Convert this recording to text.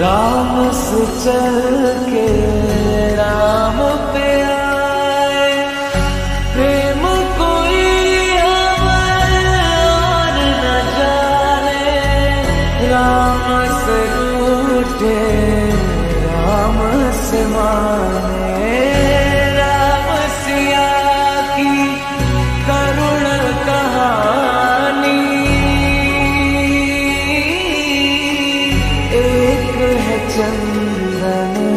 राम से चल के राम पे प्रेम कोई और न जाने राम से रूठे the